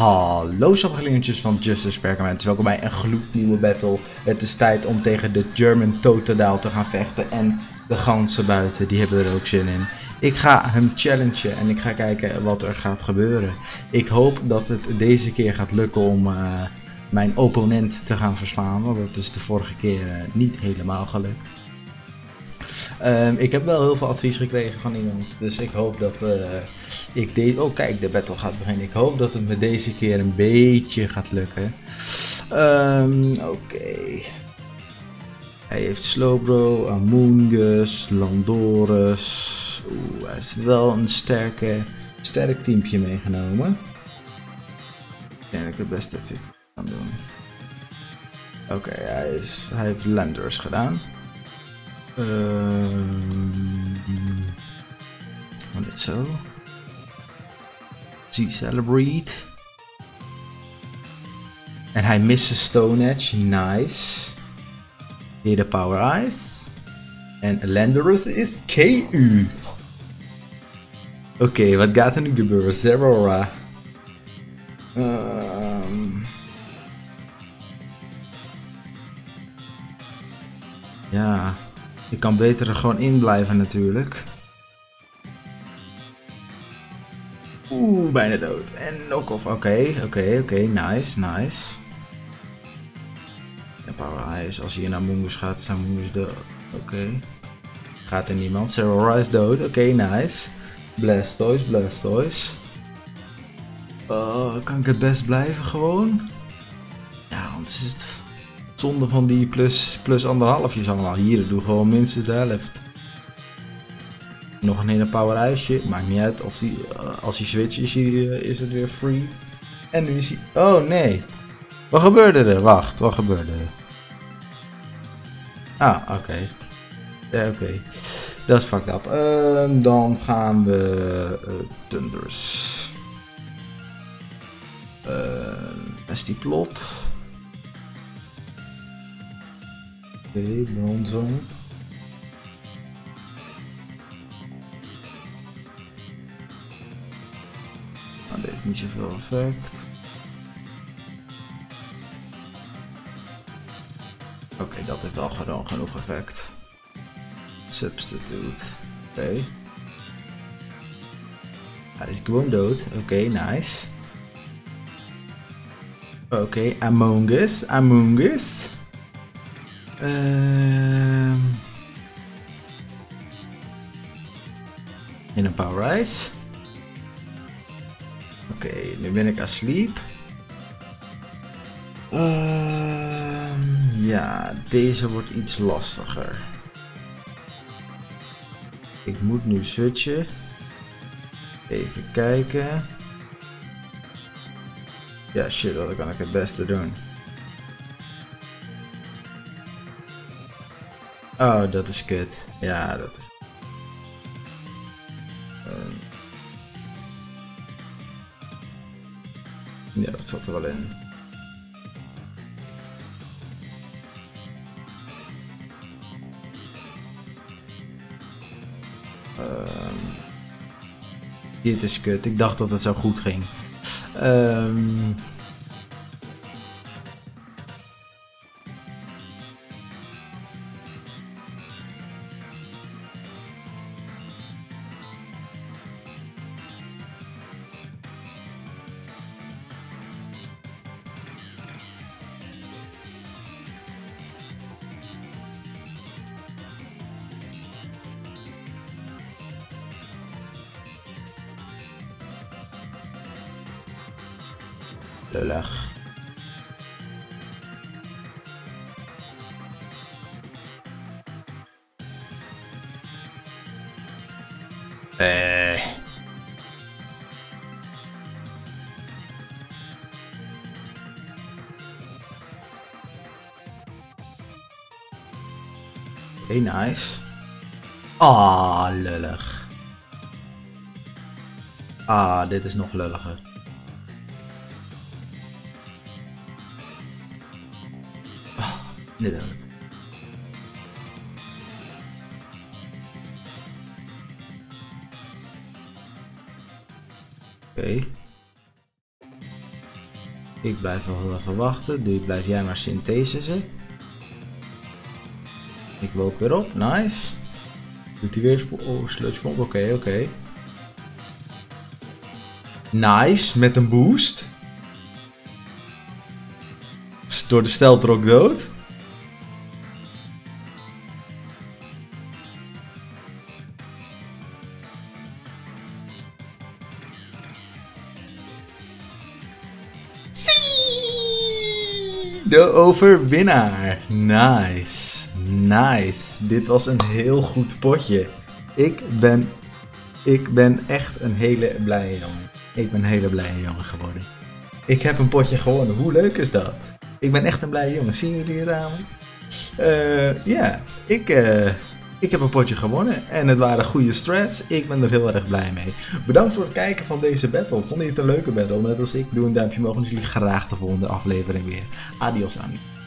Hallo sappelingetjes van Justice Perkament, welkom bij een gloednieuwe battle. Het is tijd om tegen de German Totodile te gaan vechten en de ganzen buiten, die hebben er ook zin in. Ik ga hem challengen en ik ga kijken wat er gaat gebeuren. Ik hoop dat het deze keer gaat lukken om uh, mijn opponent te gaan verslaan, want dat is de vorige keer uh, niet helemaal gelukt. Um, ik heb wel heel veel advies gekregen van iemand, dus ik hoop dat uh, ik deze... Oh kijk, de battle gaat beginnen. Ik hoop dat het me deze keer een beetje gaat lukken. Um, Oké. Hij heeft Slowbro, Amoongus, Landorus. Oeh, hij heeft wel een sterke, sterk teampje meegenomen. Ik denk dat ik het beste fit kan doen. Oké, hij, hij heeft Landorus gedaan. Um, dit zo. Zie Celebrate. En hij mist Stone Edge. Nice. De Power Eyes. En Landorus is KU. Oké, wat gaat er nu gebeuren? Zerora. Um, ja. Ik kan beter er gewoon in blijven natuurlijk. Bijna dood. En knock-off. Oké, oké, oké. Nice, nice. En Eyes, als hij naar Mungus gaat, is Mungus dood. Oké. Gaat er niemand. Sarah is dood. Oké, nice. Blastoise, Blastoise. Oh, kan ik het best blijven gewoon? Ja, want is het zonde van die plus, plus anderhalfjes allemaal. Hier, doe gewoon minstens de helft. Nog een hele power ijsje. Maakt niet uit of die, als hij switcht is, hij, is het weer free. En nu is hij... Oh nee. Wat gebeurde er? Wacht, wat gebeurde er? Ah, oké. Oké. Dat is fucked up. Uh, dan gaan we... Uh, Thunders. Is die plot. Oké, okay, Bronzong. Niet zoveel effect. Oké, okay, dat heeft wel gewoon genoeg effect. Substitute. Oké. Okay. Hij is gewoon dood. Oké, nice. Oké, Among Us. Among Us. Um, in een Power Ice. Oké, nu ben ik asleep. Uh, ja, deze wordt iets lastiger. Ik moet nu switchen. Even kijken. Ja, shit, dat kan ik het beste doen. Oh, dat is kut. Ja, dat is... Ja, dat zat er wel in. Um... Dit is kut. Ik dacht dat het zo goed ging. Um... Lullig. Eh. Oké, okay, nice. Ah, lullig. Ah, dit is nog lulliger. Inderdaad. Oké. Okay. Ik blijf wel even wachten. Doe, blijf jij maar synthesissen. Ik wook weer op. Nice. Doet hij weer... Oh, sludge. Oké, oké. Nice. Met een boost. Door de steltrok dood. De overwinnaar. Nice. Nice. Dit was een heel goed potje. Ik ben, ik ben echt een hele blije jongen. Ik ben een hele blije jongen geworden. Ik heb een potje gewonnen. Hoe leuk is dat? Ik ben echt een blije jongen. Zien jullie het ramen? Uh, ja, ik, uh, ik heb een potje gewonnen en het waren goede strats. Ik ben er heel erg blij mee. Bedankt voor het kijken van deze battle. Vond je het een leuke battle? Net als ik, doe een duimpje omhoog en jullie graag de volgende aflevering weer. Adios, Ami.